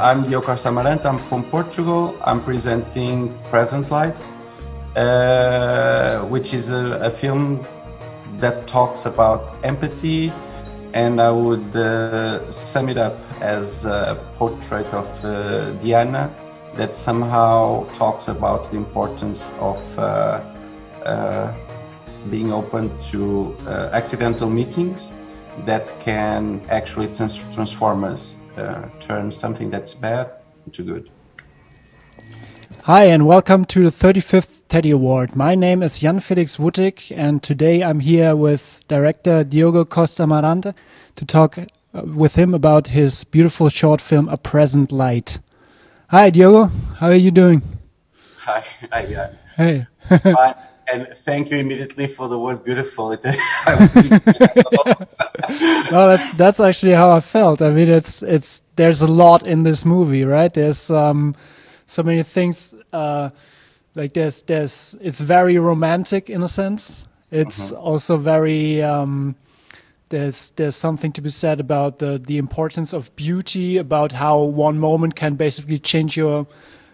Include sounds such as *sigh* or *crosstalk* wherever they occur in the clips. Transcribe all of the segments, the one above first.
I'm Diogo Costa Amarante. I'm from Portugal. I'm presenting Present Light, uh, which is a, a, film that talks about empathy, and I would uh, sum it up as a portrait of uh, Diana that somehow talks about the importance of uh, uh, being open to uh, accidental meetings that can actually trans- transform us, uh, turn something that's bad into good. Hi, and welcome to the 35th Teddy Award. My name is Jan Felix Wuttig, and today I'm here with director Diogo Costa Amarante to talk uh, with him about his beautiful short film, A Present Light. Hi, Diogo. How are you doing? Hi, *laughs* hi, Jan. Hey. *laughs* Fine and thank you immediately for the word beautiful. *laughs* *laughs* no, that's that's actually how I felt. I mean, it's it's there's a lot in this movie, right? There's um, so many things. Uh, like there's there's it's very romantic in a sense. It's uh-huh. also very um, there's there's something to be said about the the importance of beauty, about how one moment can basically change your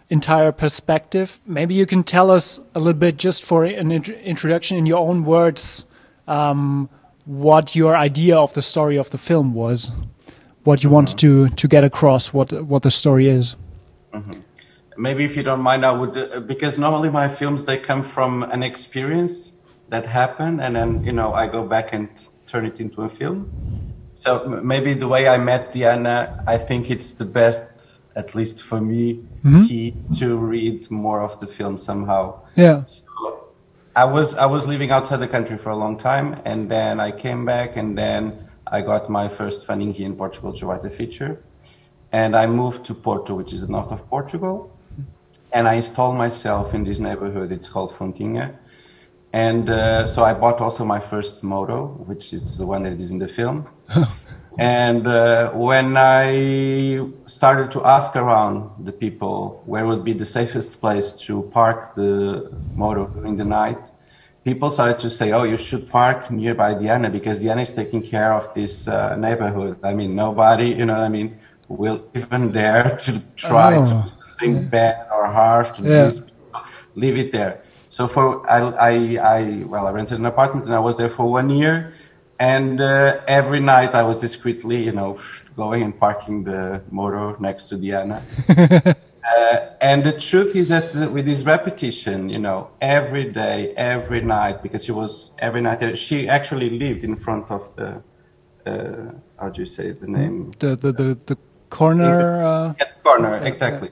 entire perspective. Maybe you can tell us a little bit, just for an int introduction in your own words, um, what your idea of the story of the film was, what you wanted to to get across, what what the story is. Mm -hmm. Maybe if you don't mind, I would uh, because normally my films they come from an experience that happened, and then you know I go back and turn it into a film. So maybe the way I met Diana, I think it's the best at least for me, mm-hmm. key to read more of the film somehow. Yeah. So I was I was living outside the country for a long time, and then I came back, and then I got my first funding here in Portugal to write a feature, and I moved to Porto, which is the north of Portugal, and I installed myself in this neighborhood. It's called Fontinha. And uh, so I bought also my first moto, which is the one that is in the film. *laughs* And uh, when I started to ask around the people where would be the safest place to park the motor during the night, people started to say, "Oh, you should park nearby Diana because Diana is taking care of this uh, neighborhood." I mean, nobody, you know, what I mean, will even *laughs* dare to try oh. to do something bad or harsh to yeah. these people. Leave it there. So for I, I, I, well, I rented an apartment and I was there for one year and uh, every night I was discreetly, you know, going and parking the motor next to Diana. *laughs* uh, and the truth is that with this repetition, you know, every day, every night, because she was every night, she actually lived in front of the, uh, how do you say the name? The, the, the, the corner? Uh, yeah, the corner, exactly.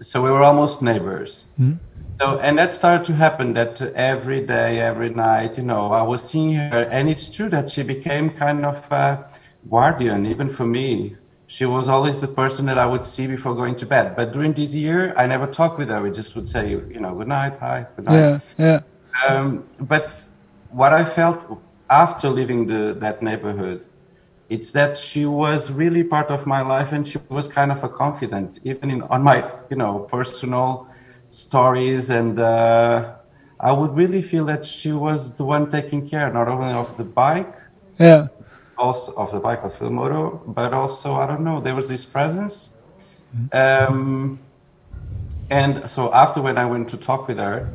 So we were almost neighbors. Mm -hmm. So, and that started to happen that every day, every night, you know, I was seeing her. And it's true that she became kind of a guardian, even for me. She was always the person that I would see before going to bed. But during this year, I never talked with her. We just would say, you know, good night, hi, good night. Yeah, yeah. Um, but what I felt after leaving the, that neighborhood, it's that she was really part of my life and she was kind of a confidant, even in, on my, you know, personal stories and uh, I would really feel that she was the one taking care not only of the bike, yeah, also of the bike of the motor, but also I don't know. There was this presence, um, and so after when I went to talk with her,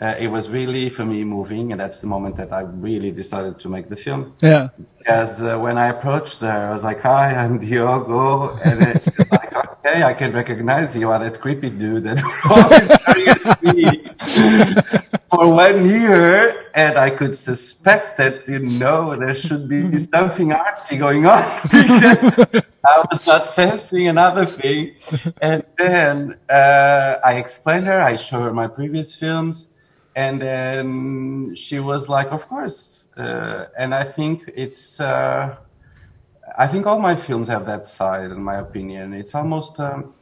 uh, it was really for me moving, and that's the moment that I really decided to make the film. Yeah, because uh, when I approached her, I was like, "Hi, I'm Diogo," and *laughs* hey, I can recognize you are that creepy dude that *laughs* always staring at me *laughs* for one year. And I could suspect that, you know, there should be something artsy going on *laughs* because I was not sensing another thing. And then uh, I explained her, I showed her my previous films. And then she was like, of course. Uh, and I think it's, uh, I think all my films have that side, in my opinion. It's almost um,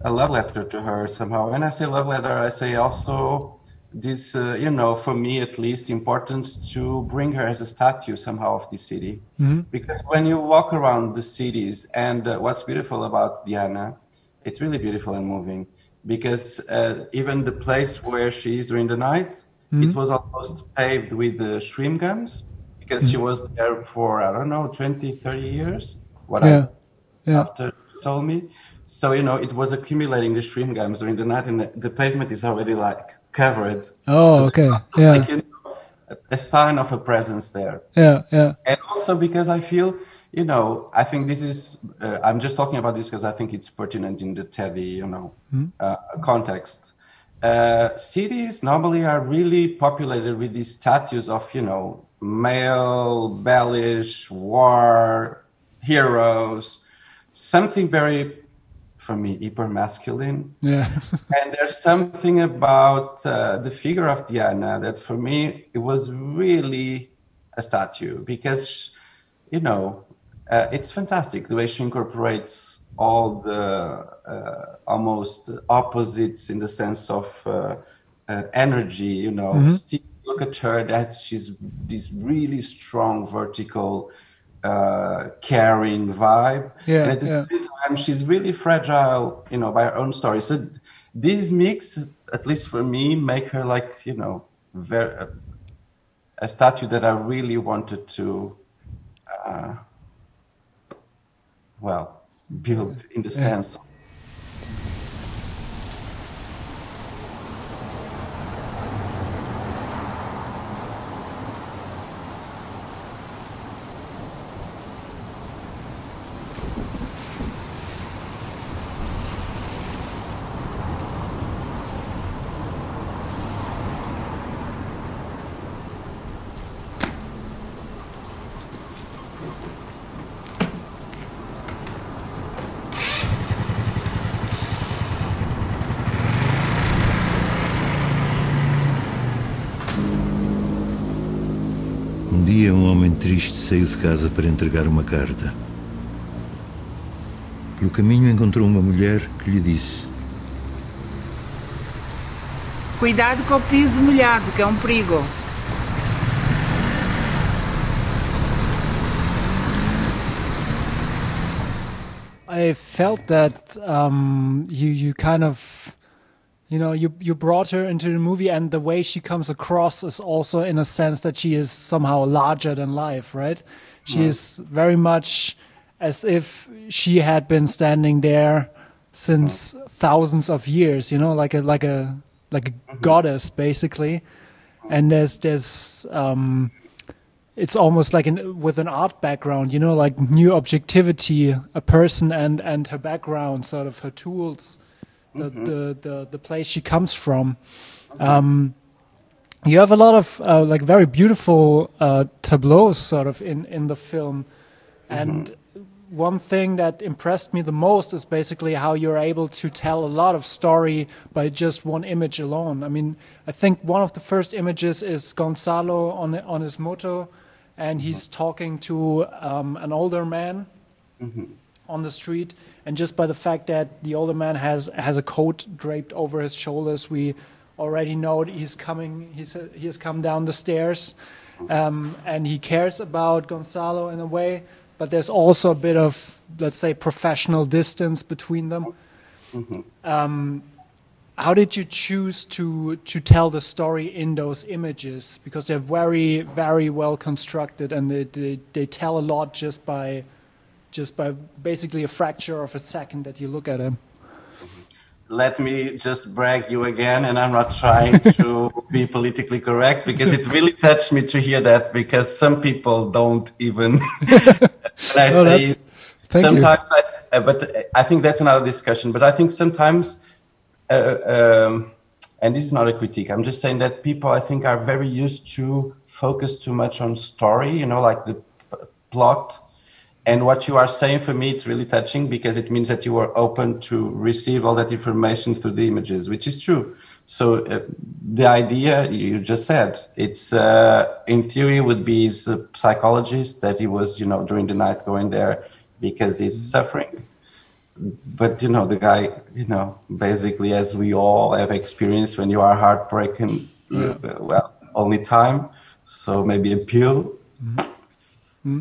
a love letter to her somehow. When I say love letter, I say also this, uh, you know, for me at least, importance to bring her as a statue somehow of the city. Mm-hmm. Because when you walk around the cities, and uh, what's beautiful about Diana, it's really beautiful and moving. Because uh, even the place where she is during the night, mm-hmm. it was almost paved with the shrimp gums because she was there for I don't know 20, 30 years. What yeah. I, yeah. after told me. So you know, it was accumulating the chewing gums during the night, and the, the pavement is already like covered. Oh, So okay. Yeah. like, you know, a sign of a presence there Yeah, yeah. and also because I feel, you know, I think this is. Uh, I'm just talking about this because I think it's pertinent in the Teddy, you know, uh, context. Uh, cities normally are really populated with these statues of, you know, male, bellish, war heroes, something very, for me, hyper masculine Yeah. *laughs* and there's something about uh, the figure of Diana that for me it was really a statue because you know uh, it's fantastic the way she incorporates all the uh, almost opposites in the sense of uh, uh, energy you know. Still look at her that she's this really strong vertical uh, caring vibe. Yeah, and at the yeah. same time she's really fragile you know by her own story. So these mix at least for me make her like you know very a, a statue that i really wanted to uh, well build in the sense saiu de casa para entregar uma carta. Pelo caminho encontrou uma mulher que lhe disse: Cuidado com o piso molhado, que é um perigo. I felt that um, you you kind of you know you you brought her into the movie and the way she comes across is also in a sense that she is somehow larger than life right? She is very much as if she had been standing there since thousands of years you know like a like a like a goddess basically. And there's there's um it's almost like an with an art background you know like new objectivity a person and and her background sort of her tools the the, the the place she comes from. Um you have a lot of uh, like very beautiful uh, tableaus sort of in in the film. And one thing that impressed me the most is basically how you're able to tell a lot of story by just one image alone. I mean, I think one of the first images is Gonçalo on on his moto, and he's talking to um, an older man on the street. And just by the fact that the older man has has a coat draped over his shoulders, we already know that he's coming. He's he has come down the stairs, um, and he cares about Gonçalo in a way. But there's also a bit of let's say professional distance between them. Um, how did you choose to to tell the story in those images? Because they're very very well constructed, and they they, they tell a lot just by just by basically a fracture of a second that you look at him. let me just brag you again and i'm not trying *laughs* to be politically correct because it really touched me to hear that because some people don't even *laughs* I Oh, say that's- thank you. sometimes I, uh, but i think that's another discussion but i think sometimes uh, um, and this is not a critique i'm just saying that people i think are very used to focus too much on story you know like the plot and what you are saying for me, it's really touching because it means that you are open to receive all that information through the images, which is true. So uh, the idea you just said, it's uh, in theory would be his uh, psychologist that he was, you know, during the night going there because he's suffering. But you know, the guy, you know, basically as we all have experienced when you are heartbroken, uh, well, only time. So maybe a pill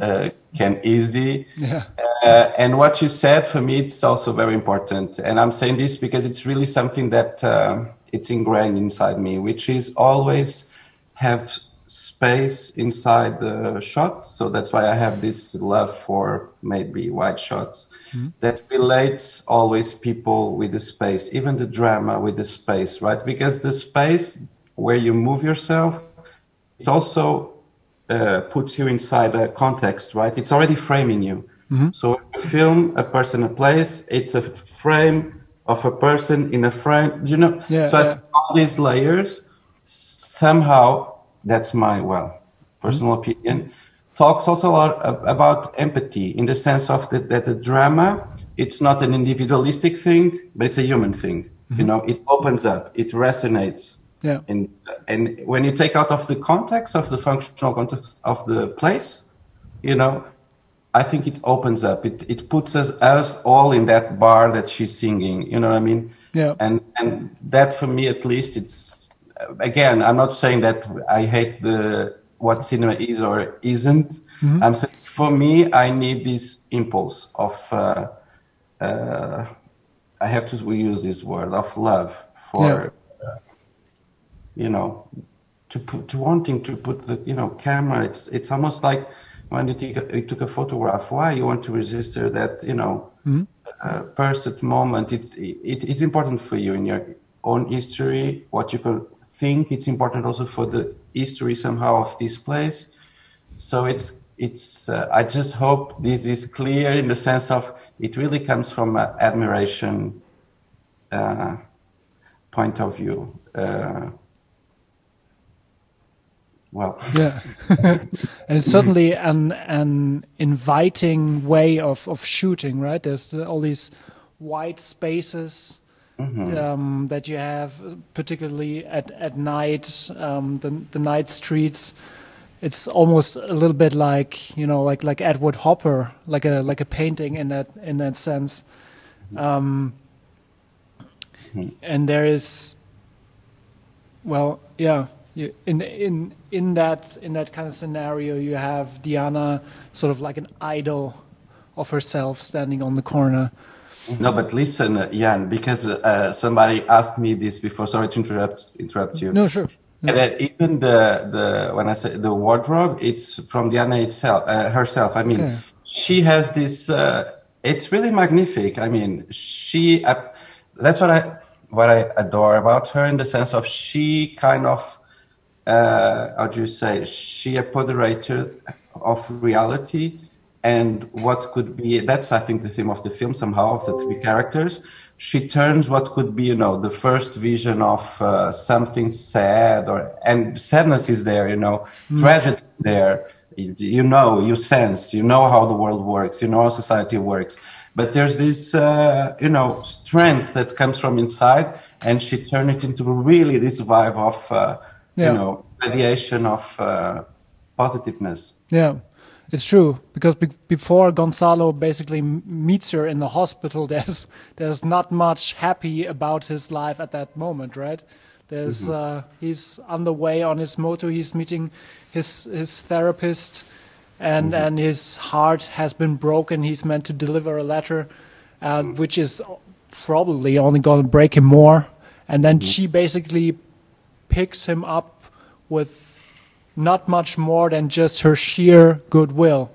uh, can easy. *laughs* Yeah. Uh, and what you said for me, it's also very important. And I'm saying this because it's really something that uh, it's ingrained inside me, which is always have space inside the shot. So that's why I have this love for maybe wide shots that relates always people with the space, even the drama with the space, right? Because the space where you move yourself, it also uh, puts you inside a context, right? It's already framing you. Mm-hmm. So a film, a person, a place, it's a frame of a person in a frame. You know, Yeah, so I yeah. think all these layers somehow that's my well personal mm-hmm. opinion talks also a lot about empathy in the sense of the, that the drama it's not an individualistic thing but it's a human thing you mm-hmm. know it opens up it resonates Yeah. and and when you take out of the context of the functional context of the place you know i think it opens up. It it puts us us all in that bar that she's singing. You know what i mean? Yeah. and and that for me at least it's again i'm not saying that i hate the what cinema is or isn't. I'm saying for me i need this impulse of uh, uh, i have to use this word of love for uh, you know to put to wanting to put the you know camera it's it's almost like when you take a, you took a photograph why you want to register that you know uh, person moment? It, it it's important for you in your own history what you can think. It's important also for the history somehow of this place. So it's it's uh, i just hope this is clear in the sense of it really comes from uh, admiration uh, point of view uh, well Yeah, *laughs* and it's certainly an an inviting way of of shooting, right? There's all these white spaces um, that you have, particularly at at night. Um, the the night streets. It's almost a little bit like you know, like like Edward Hopper, like a like a painting in that in that sense. Um, and there is well, yeah. You, in in in that in that kind of scenario, you have Diana sort of like an idol of herself standing on the corner. No, but listen, uh, Jan, because uh, somebody asked me this before. Sorry to interrupt interrupt you. No, sure. And that even the the when I say the wardrobe, it's from Diana itself uh, herself. I mean, Okay. she has this. Uh, it's really magnific. I mean, she. Uh, that's what I what I adore about her in the sense of she kind of. Uh, how do you say? She apoderated of reality and what could be that's i think the theme of the film somehow of the three characters. She turns what could be you know the first vision of uh, something sad or and sadness is there you know tragedy is there. You, you know you sense you know how the world works you know how society works. But there's this uh, you know strength that comes from inside and she turned it into really this vibe of uh, Yeah. you know radiation of uh, positiveness Yeah, it's true because be- before Gonçalo basically meets her in the hospital, *laughs* there's there's not much happy about his life at that moment, right? There's uh, he's on the way on his moto. He's meeting his his therapist, and and his heart has been broken. He's meant to deliver a letter, uh, which is probably only going to break him more. And then she basically picks him up with not much more than just her sheer goodwill.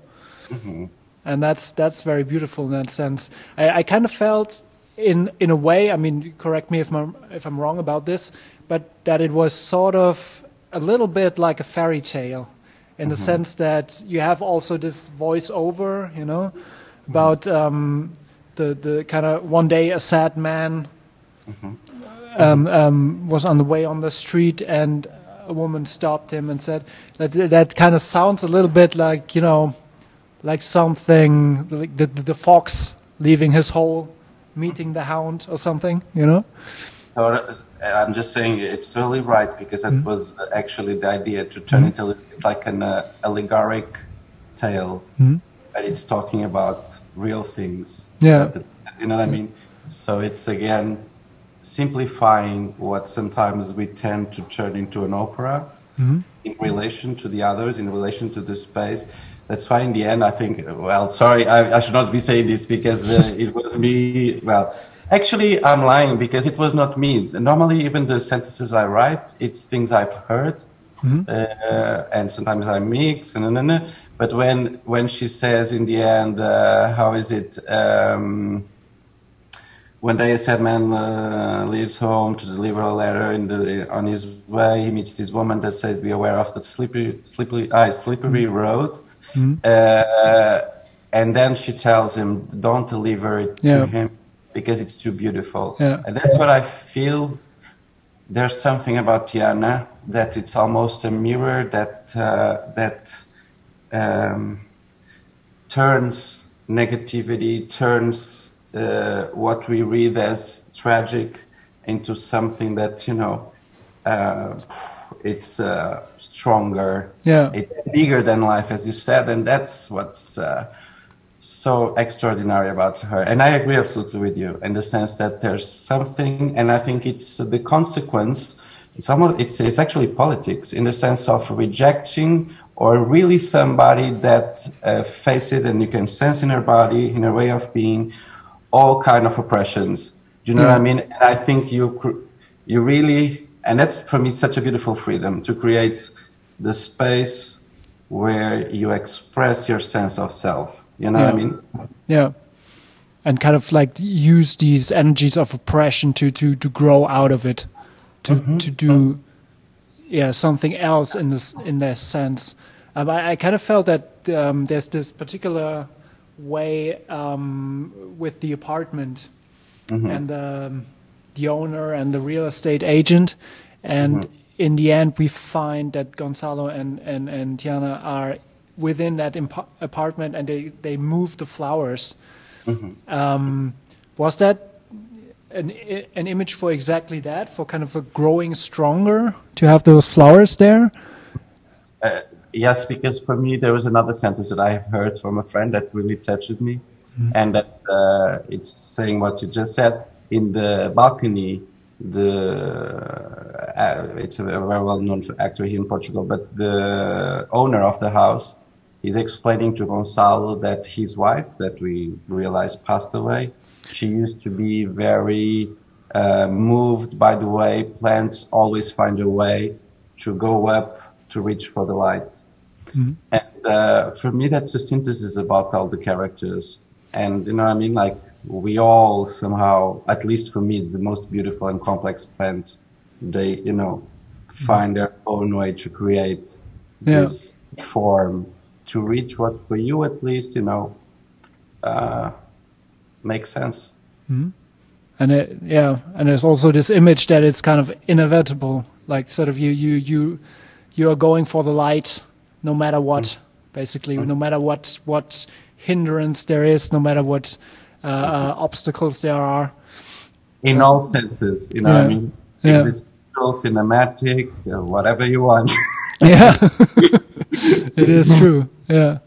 Mm-hmm. And that's that's very beautiful in that sense. I, I kind of felt in in a way, I mean, correct me if I'm if I'm wrong about this, but that it was sort of a little bit like a fairy tale in the mm-hmm. sense that you have also this voiceover, you know, mm-hmm. about um, the the kind of one day a sad man um, um, was on the way on the street and a woman stopped him and said that that kind of sounds a little bit like you know like something like the, the, the fox leaving his hole meeting the hound or something you know I'm just saying it's totally right because that was actually the idea to turn it a little bit like an uh, allegoric tale, and it's talking about real things. Yeah. That- you know what I mean? So it's again simplifying what sometimes we tend to turn into an opera in relation to the others, in relation to the space. That's why, in the end, I think. Well, sorry, I, I should not be saying this because uh, *laughs* it was me. Well, actually, I'm lying because it was not me. Normally, even the sentences I write, it's things I've heard uh, and sometimes I mix and, and, and but when when she says in the end, uh, how is it? Um, one day a sad man uh, leaves home to deliver a letter. In the, on his way, he meets this woman that says, "Be aware of the slippery, slippery, uh, slippery road." Uh, and then she tells him, "Don't deliver it Yeah. to him because it's too beautiful." Yeah. And that's what I feel. There's something about Diana that it's almost a mirror that uh, that um, turns negativity, turns uh, what we read as tragic into something that you know uh, it's uh, stronger, Yeah. it's bigger than life, as you said, and that's what's uh, so extraordinary about her. And I agree absolutely with you in the sense that there's something, and I think it's the consequence. It's almost it's, it's actually politics in the sense of rejecting or really somebody that uh, face it and you can sense in her body, in her way of being, all kind of oppressions. Do you know what I mean? And I think you you really, and that's for me such a beautiful freedom to create the space where you express your sense of self. You know what I mean? Yeah. And kind of like use these energies of oppression to to to grow out of it, to to do, yeah, something else in this in this sense. Um, I, I kind of felt that um, there's this particular way um, with the apartment and the the owner and the real estate agent, and in the end we find that Gonçalo and and and Diana are within that impa- apartment and they they move the flowers. Um, was that an an image for exactly that, for kind of a growing stronger to have those flowers there? Yes, because for me there was another sentence that I heard from a friend that really touched me, and that uh, it's saying what you just said. In the balcony, the uh, it's a very well-known actor here in Portugal, but the owner of the house is explaining to Gonçalo that his wife, that we realized passed away, she used to be very uh, moved by the way plants always find a way to go up to reach for the light. And uh, for me, that's a synthesis about all the characters. And you know, what I mean, like we all somehow, at least for me, the most beautiful and complex plants, they, you know, find their own way to create Yeah. this form to reach what, for you at least, you know, uh, makes sense. And it, yeah, and there's also this image that it's kind of inevitable, like sort of you you you you are going for the light no matter what, basically, no matter what what hindrance there is, no matter what uh, uh, obstacles there are. In all senses, you know, what I mean, Yeah. existential, cinematic, uh, whatever you want. *laughs* Yeah, *laughs* it is true. Yeah.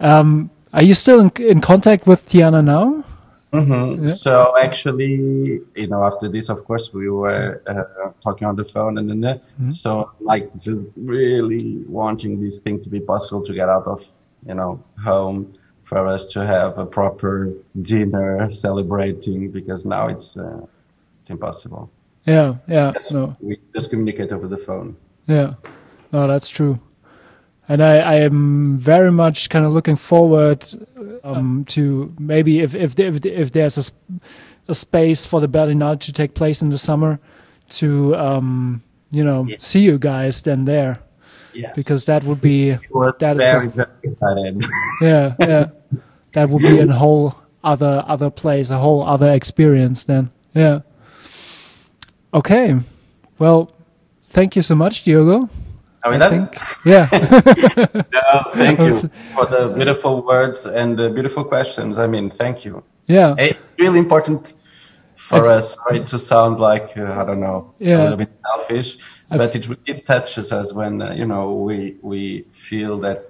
Um, are you still in, in contact with Diana now? Mhm. So actually, you know, after this, of course, we were uh, talking on the phone, and then uh, so like just really wanting this thing to be possible to get out of, you know, home for us to have a proper dinner celebrating because now it's uh, it's impossible. Yeah, yeah. No. We just communicate over the phone. Yeah, no, that's true. And I, I am very much kind of looking forward um, to maybe if if if, if there's a, a space for the Berlinale to take place in the summer, to um, you know see you guys then there. Yes, because that would be that is very a- very excited. *laughs* yeah yeah. That would be a whole other other place a whole other experience then. Yeah. Okay. Well thank you so much Diogo Are we I think *laughs* yeah No, thank you for the beautiful words and the beautiful questions. I mean, thank you. yeah It's really important for us right, to sound like uh, I don't know Yeah. a little bit selfish, I've- but it really touches us when uh, you know we we feel that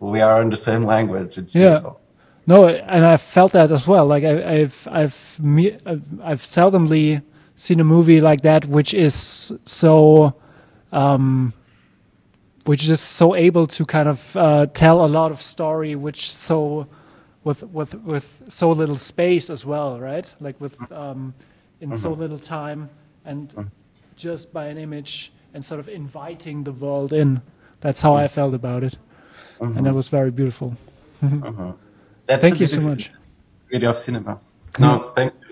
we are in the same language. It's Yeah. beautiful. No, and I felt that as well. Like I, I've, I've, me, I've, I've seldomly seen a movie like that, which is so, um, which is so able to kind of uh, tell a lot of story, which so, with with with so little space as well, right? Like with mm-hmm. um, in so mm-hmm. little time and mm-hmm. just by an image and sort of inviting the world in. That's how I felt about it, and that was very beautiful. *laughs* That's Thank you so much. Video of cinema. No, thank you.